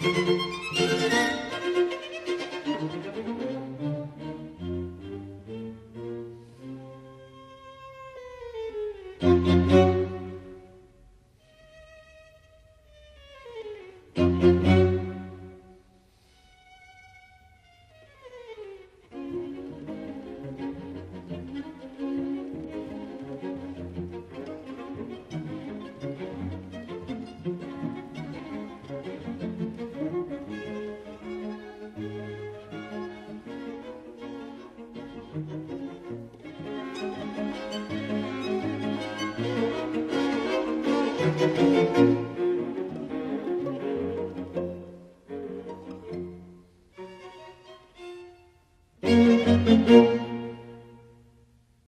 Música Thank you.